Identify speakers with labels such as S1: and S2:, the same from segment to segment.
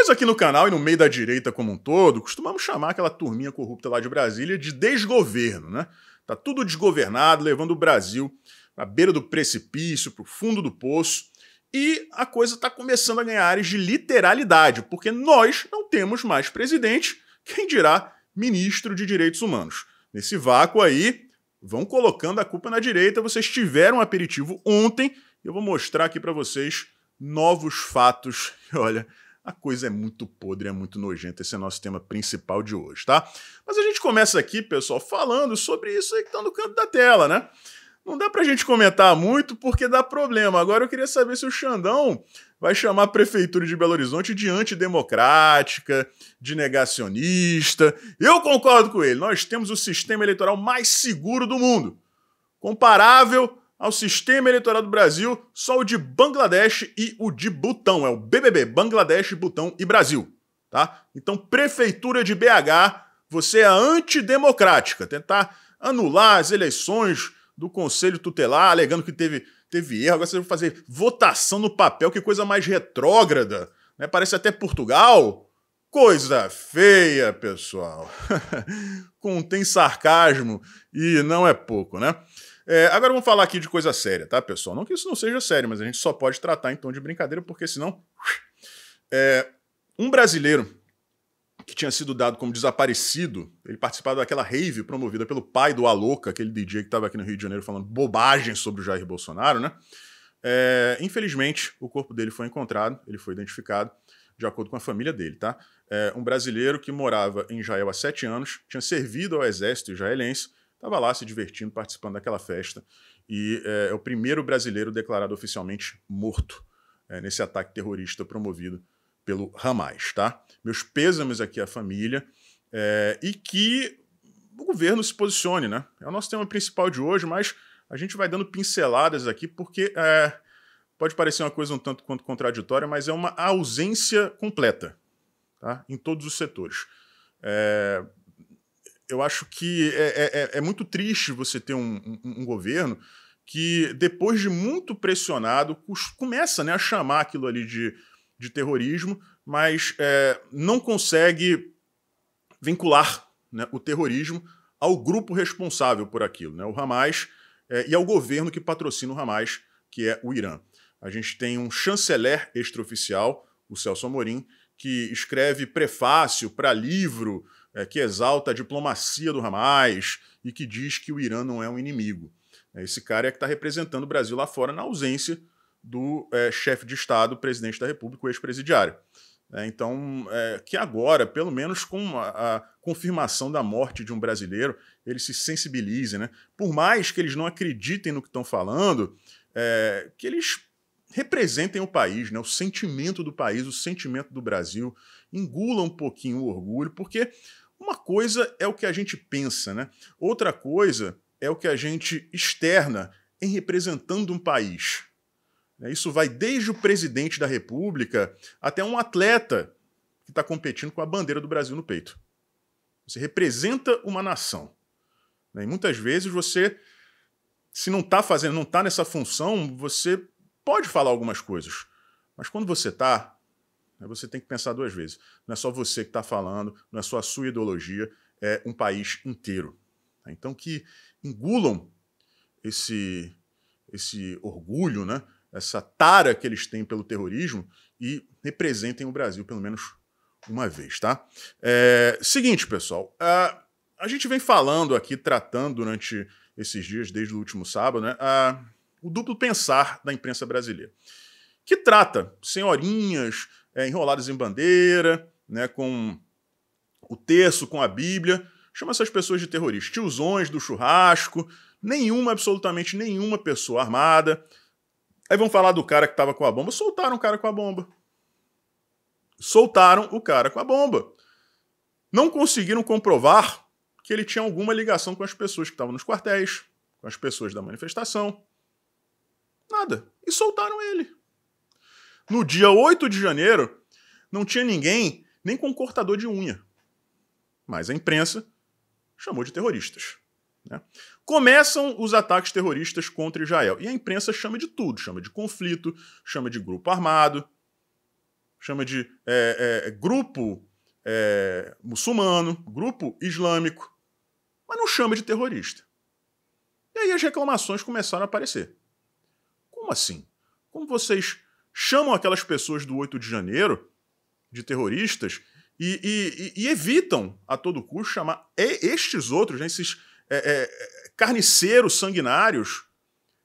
S1: Nós aqui no canal e no meio da direita como um todo, costumamos chamar aquela turminha corrupta lá de Brasília de desgoverno, né? Tá tudo desgovernado, levando o Brasil à beira do precipício, para o fundo do poço. E a coisa está começando a ganhar áreas de literalidade, porque nós não temos mais presidente, quem dirá ministro de Direitos Humanos. Nesse vácuo aí, vão colocando a culpa na direita. Vocês tiveram um aperitivo ontem, eu vou mostrar aqui para vocês novos fatos. Olha, a coisa é muito podre, é muito nojenta. Esse é o nosso tema principal de hoje, tá? Mas a gente começa aqui, pessoal, falando sobre isso aí que tá no canto da tela, né? Não dá pra gente comentar muito porque dá problema. Agora eu queria saber se o Xandão vai chamar a Prefeitura de Belo Horizonte de antidemocrática, de negacionista. Eu concordo com ele. Nós temos o sistema eleitoral mais seguro do mundo. Comparável ao sistema eleitoral do Brasil, só o de Bangladesh e o de Butão. É o BBB, Bangladesh, Butão e Brasil. Tá? Então, Prefeitura de BH, você é antidemocrática. Tentar anular as eleições do Conselho Tutelar, alegando que teve, teve erro. Agora você vai fazer votação no papel, que coisa mais retrógrada. Né? Parece até Portugal. Coisa feia, pessoal. Contém sarcasmo e não é pouco, né? É, agora vamos falar aqui de coisa séria, tá, pessoal? Não que isso não seja sério, mas a gente só pode tratar em tom de brincadeira, porque senão. É, um brasileiro que tinha sido dado como desaparecido, ele participava daquela rave promovida pelo pai do Aloca, aquele DJ que estava aqui no Rio de Janeiro falando bobagem sobre o Jair Bolsonaro, né? É, infelizmente, o corpo dele foi encontrado, ele foi identificado, de acordo com a família dele, tá? É, um brasileiro que morava em Israel há sete anos, tinha servido ao exército israelense, estava lá se divertindo, participando daquela festa, e é, é o primeiro brasileiro declarado oficialmente morto é, nesse ataque terrorista promovido pelo Hamas, tá? Meus pêsames aqui à família é, e que o governo se posicione, né? É o nosso tema principal de hoje, mas a gente vai dando pinceladas aqui porque é, pode parecer uma coisa um tanto quanto contraditória, mas é uma ausência completa, tá? Em todos os setores. É, eu acho que é, é, é, é muito triste você ter um, um, um, governo que, depois de muito pressionado, começa né, a chamar aquilo ali de, de terrorismo, mas é, não consegue vincular né, o terrorismo ao grupo responsável por aquilo, né, o Hamas, é, e ao governo que patrocina o Hamas, que é o Irã. A gente tem um chanceler extraoficial, o Celso Amorim, que escreve prefácio para livro é, que exalta a diplomacia do Hamas e que diz que o Irã não é um inimigo. É, esse cara é que está representando o Brasil lá fora na ausência do é, chefe de Estado, presidente da República, o ex-presidiário. É, então, é, que agora, pelo menos com a, a, confirmação da morte de um brasileiro, eles se sensibilizem. Né? Por mais que eles não acreditem no que estão falando, é, que eles representem o país, né? o sentimento do país, o sentimento do Brasil, engula um pouquinho o orgulho, porque uma coisa é o que a gente pensa, né? Outra coisa é o que a gente externa em representando um país. É, isso vai desde o presidente da República até um atleta que está competindo com a bandeira do Brasil no peito. Você representa uma nação. Né? E muitas vezes você, se não está fazendo, não está nessa função, você pode falar algumas coisas. Mas quando você está, você tem que pensar duas vezes. Não é só você que está falando, não é só a sua ideologia, é um país inteiro. Então que engulam esse, esse orgulho, né? essa tara que eles têm pelo terrorismo e representem o Brasil pelo menos uma vez, tá? É, seguinte, pessoal, a, a gente vem falando aqui, tratando durante esses dias, desde o último sábado, né, a, o duplo pensar da imprensa brasileira, que trata senhorinhas, é, enroladas em bandeira, né, com o terço, com a Bíblia, chama essas pessoas de terroristas, tiozões do churrasco, nenhuma, absolutamente nenhuma pessoa armada. Aí vão falar do cara que estava com a bomba, soltaram o cara com a bomba. Soltaram o cara com a bomba. Não conseguiram comprovar que ele tinha alguma ligação com as pessoas que estavam nos quartéis, com as pessoas da manifestação. Nada. E soltaram ele. No dia 8 de janeiro, não tinha ninguém nem com cortador de unha. Mas a imprensa chamou de terroristas. Né? Começam os ataques terroristas contra Israel. E a imprensa chama de tudo: chama de conflito, chama de grupo armado. chama de é, é, grupo é, muçulmano, grupo islâmico, mas não chama de terrorista. E aí as reclamações começaram a aparecer. Como assim? Como vocês chamam aquelas pessoas do 8 de janeiro de terroristas e, e, e evitam a todo custo chamar estes outros, né, esses é, é, carniceiros sanguinários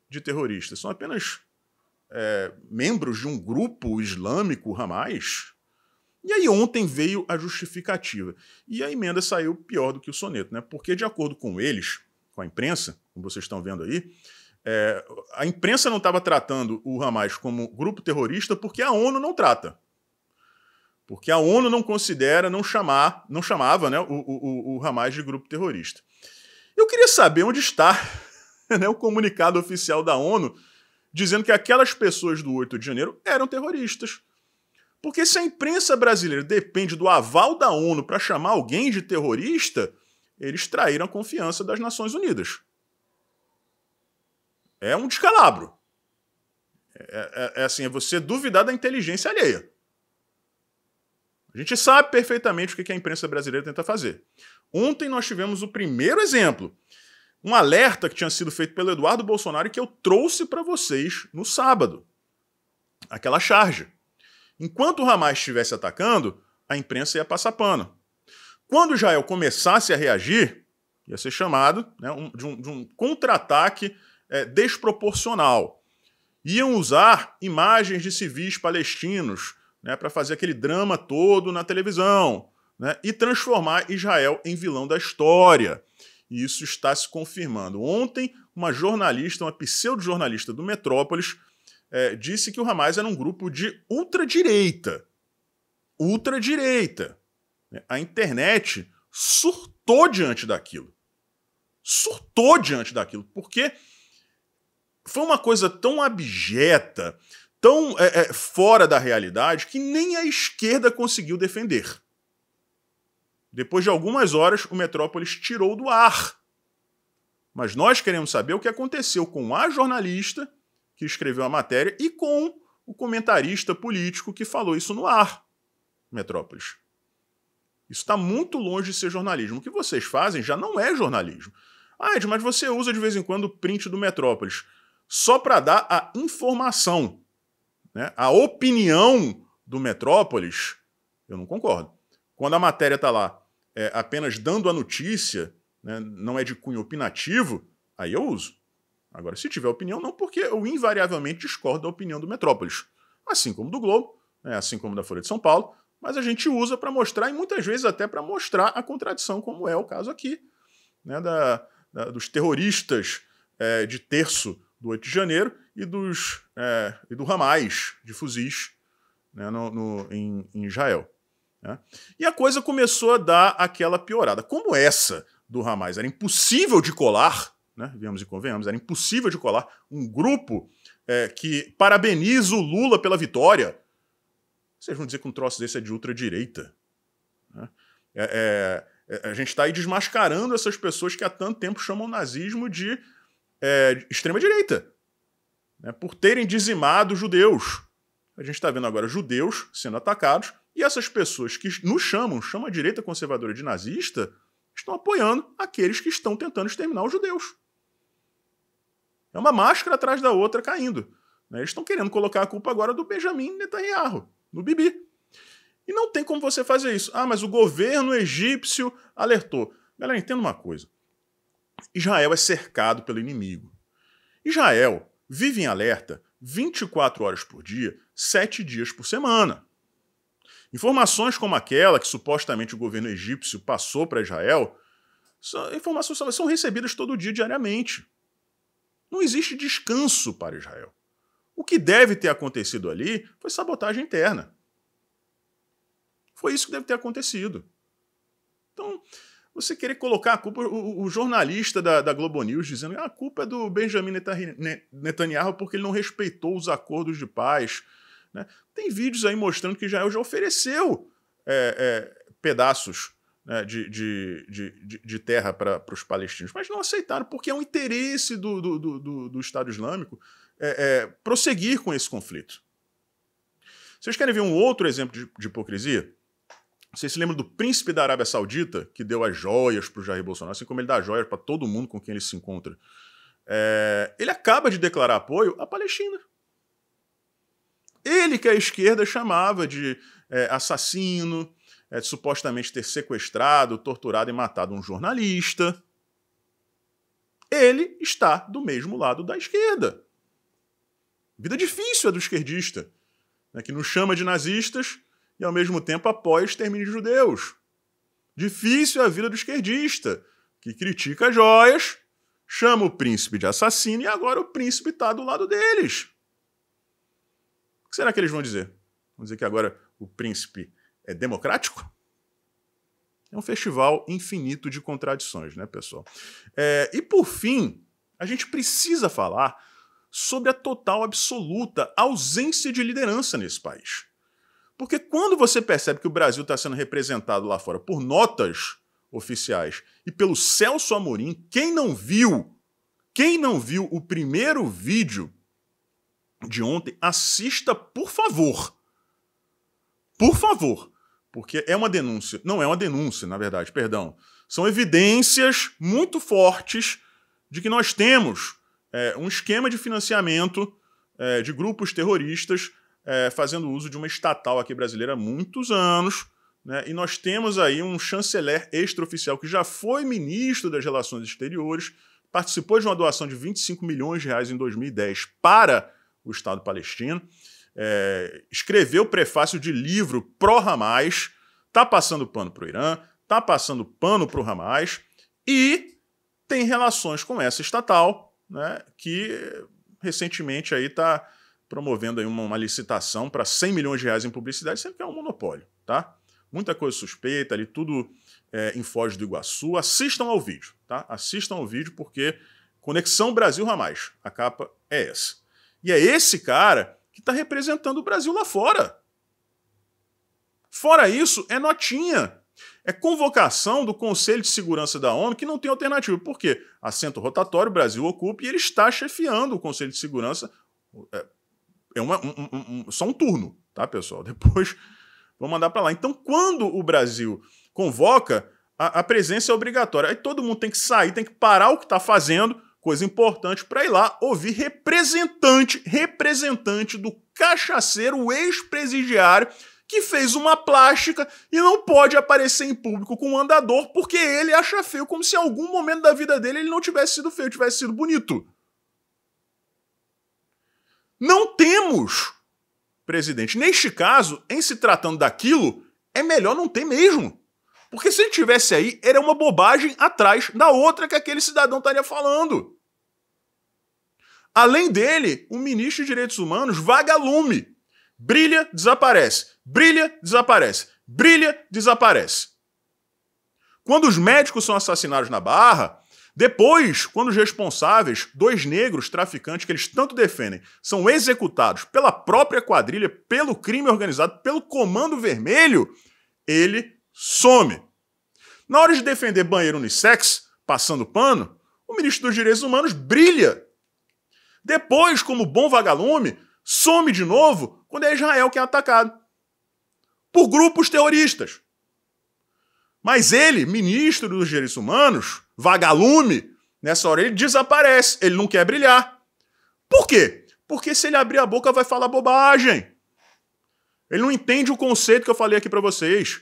S1: de terroristas? São apenas é, membros de um grupo islâmico, Hamas? E aí ontem veio a justificativa. E a emenda saiu pior do que o soneto, né? Porque, de acordo com eles, com a imprensa, como vocês estão vendo aí, é, a imprensa não estava tratando o Hamas como grupo terrorista porque a ONU não trata. Porque a ONU não considera, não chamar, não chamava né, o, o, o Hamas de grupo terrorista. Eu queria saber onde está né, o comunicado oficial da ONU dizendo que aquelas pessoas do 8 de janeiro eram terroristas. Porque se a imprensa brasileira depende do aval da ONU para chamar alguém de terrorista, eles traíram a confiança das Nações Unidas. É um descalabro. É, é, é assim, é você duvidar da inteligência alheia. A gente sabe perfeitamente o que a imprensa brasileira tenta fazer. Ontem nós tivemos o primeiro exemplo. Um alerta que tinha sido feito pelo Eduardo Bolsonaro que eu trouxe para vocês no sábado. Aquela charge. Enquanto o Hamas estivesse atacando, a imprensa ia passar pano. Quando Israel começasse a reagir, ia ser chamado né, de um, um contra-ataque é, desproporcional. Iam usar imagens de civis palestinos né, para fazer aquele drama todo na televisão né, e transformar Israel em vilão da história. E isso está se confirmando. Ontem, uma jornalista, uma pseudo-jornalista do Metrópolis, é, disse que o Hamas era um grupo de ultradireita. Ultradireita. A internet surtou diante daquilo. Surtou diante daquilo, porque foi uma coisa tão abjeta, tão é, é, fora da realidade, que nem a esquerda conseguiu defender. Depois de algumas horas, o Metrópolis tirou do ar. Mas nós queremos saber o que aconteceu com a jornalista que escreveu a matéria, e com o comentarista político que falou isso no ar, Metrópolis. Isso está muito longe de ser jornalismo. O que vocês fazem já não é jornalismo. Ah, Ed, mas você usa de vez em quando o print do Metrópolis só para dar a informação. Né? A opinião do Metrópolis, eu não concordo. Quando a matéria está lá é, apenas dando a notícia, né, não é de cunho opinativo, aí eu uso. Agora, se tiver opinião, não, porque eu invariavelmente discordo da opinião do Metrópolis. Assim como do Globo, né, assim como da Folha de São Paulo, mas a gente usa para mostrar, e muitas vezes até para mostrar a contradição, como é o caso aqui, né, da, da, dos terroristas é, de terço do 8 de janeiro e, dos, é, e do Hamas de fuzis né, no, no, em, em Israel. Né? E a coisa começou a dar aquela piorada. Como essa do Hamas era impossível de colar, né, viemos e convenhamos, era impossível de colar um grupo é, que parabeniza o Lula pela vitória. Vocês vão dizer que um troço desse é de ultradireita. Né? É, é, é a gente está aí desmascarando essas pessoas que há tanto tempo chamam o nazismo de é, extrema-direita, né, por terem dizimado judeus. A gente está vendo agora judeus sendo atacados e essas pessoas que nos chamam, chamam a direita conservadora de nazista, estão apoiando aqueles que estão tentando exterminar os judeus. É uma máscara atrás da outra caindo. Né? Eles estão querendo colocar a culpa agora do Benjamin Netanyahu, do Bibi. E não tem como você fazer isso. Ah, mas o governo egípcio alertou. Galera, entenda uma coisa. Israel é cercado pelo inimigo. Israel vive em alerta 24 horas por dia, 7 dias por semana. Informações como aquela que supostamente o governo egípcio passou para Israel, são, informações são recebidas todo dia, diariamente. Não existe descanso para Israel. O que deve ter acontecido ali foi sabotagem interna. Foi isso que deve ter acontecido. Então, você querer colocar a culpa, o, o jornalista da, da, Globo News dizendo que ah, a culpa é do Benjamin Netanyahu porque ele não respeitou os acordos de paz. Né? Tem vídeos aí mostrando que Israel já ofereceu é, é, pedaços né, de, de, de, de, terra para os palestinos, mas não aceitaram, porque é um interesse do, do, do, do Estado Islâmico é, é, prosseguir com esse conflito. Vocês querem ver um outro exemplo de, de hipocrisia? Vocês se lembram do príncipe da Arábia Saudita, que deu as joias para o Jair Bolsonaro, assim como ele dá joias para todo mundo com quem ele se encontra? É, ele acaba de declarar apoio à Palestina. Ele que a esquerda chamava de é, assassino, é, de supostamente ter sequestrado, torturado e matado um jornalista. Ele está do mesmo lado da esquerda. Vida difícil é do esquerdista, né, que nos chama de nazistas e ao mesmo tempo apoia o extermínio de judeus. Difícil é a vida do esquerdista, que critica joias, chama o príncipe de assassino e agora o príncipe está do lado deles. O que será que eles vão dizer? Vão dizer que agora o príncipe é democrático? É um festival infinito de contradições, né, pessoal? É, e por fim, a gente precisa falar sobre a total absoluta ausência de liderança nesse país. Porque quando você percebe que o Brasil está sendo representado lá fora por notas oficiais e pelo Celso Amorim, quem não viu, quem não viu o primeiro vídeo de ontem, assista, por favor. Por favor. Porque é uma denúncia. Não é uma denúncia, na verdade, perdão. São evidências muito fortes de que nós temos é, um esquema de financiamento é, de grupos terroristas é, fazendo uso de uma estatal aqui brasileira há muitos anos. Né? E nós temos aí um chanceler extraoficial que já foi ministro das Relações Exteriores, participou de uma doação de 25 milhões de reais em 2010 para o Estado palestino, é, escreveu prefácio de livro pró-Hamas, está passando pano para o Irã, está passando pano para o Hamas e tem relações com essa estatal, né, que recentemente aí está promovendo aí uma, uma licitação para 100 milhões de reais em publicidade, sendo que é um monopólio, tá? Muita coisa suspeita ali, tudo é, em Foz do Iguaçu. Assistam ao vídeo, tá? Assistam ao vídeo porque Conexão Brasil Ramais, a capa é essa. E é esse cara que está representando o Brasil lá fora. Fora isso, é notinha. É convocação do Conselho de Segurança da ONU que não tem alternativa. Por quê? Assento rotatório, Brasil ocupa e ele está chefiando o Conselho de Segurança é, é uma, um, um, um, só um turno, tá, pessoal? Depois vou mandar para lá. Então, quando o Brasil convoca, a, a, presença é obrigatória. Aí todo mundo tem que sair, tem que parar o que está fazendo, coisa importante, para ir lá ouvir representante, representante do cachaceiro ex-presidiário que fez uma plástica e não pode aparecer em público com um andador porque ele acha feio, como se em algum momento da vida dele ele não tivesse sido feio, tivesse sido bonito. Não temos presidente. Neste caso, em se tratando daquilo, é melhor não ter mesmo. Porque se ele tivesse aí, era uma bobagem atrás da outra que aquele cidadão estaria falando. Além dele, o ministro de Direitos Humanos vagalume. Brilha, desaparece. Brilha, desaparece. Brilha, desaparece. Quando os médicos são assassinados na Barra, depois, quando os responsáveis, dois negros traficantes que eles tanto defendem, são executados pela própria quadrilha, pelo crime organizado, pelo Comando Vermelho, ele some. Na hora de defender banheiro unissex, passando pano, o ministro dos Direitos Humanos brilha. Depois, como bom vagalume, some de novo quando é Israel que é atacado por grupos terroristas. Mas ele, ministro dos Direitos Humanos, vagalume, nessa hora ele desaparece, ele não quer brilhar. Por quê? Porque se ele abrir a boca vai falar bobagem. Ele não entende o conceito que eu falei aqui para vocês.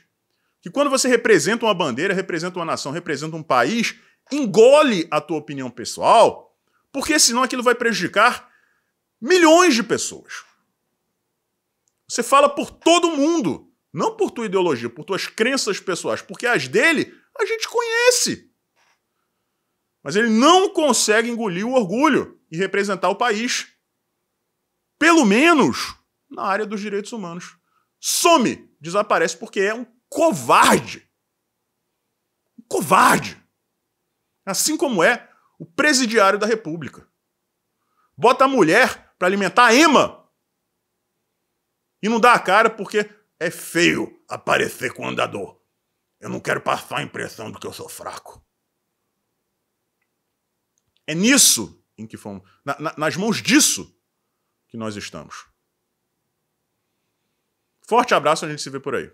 S1: Que quando você representa uma bandeira, representa uma nação, representa um país, engole a tua opinião pessoal, porque senão aquilo vai prejudicar milhões de pessoas. Você fala por todo mundo. Não por tua ideologia, por tuas crenças pessoais, porque as dele a gente conhece. Mas ele não consegue engolir o orgulho e representar o país. Pelo menos na área dos direitos humanos. Some, desaparece porque é um covarde. Um covarde. Assim como é o presidiário da República. Bota a mulher para alimentar a Ema. E não dá a cara porque é feio aparecer com o andador. Eu não quero passar a impressão de que eu sou fraco. É nisso em que fomos. Na, na, nas mãos disso que nós estamos. Forte abraço, a gente se vê por aí.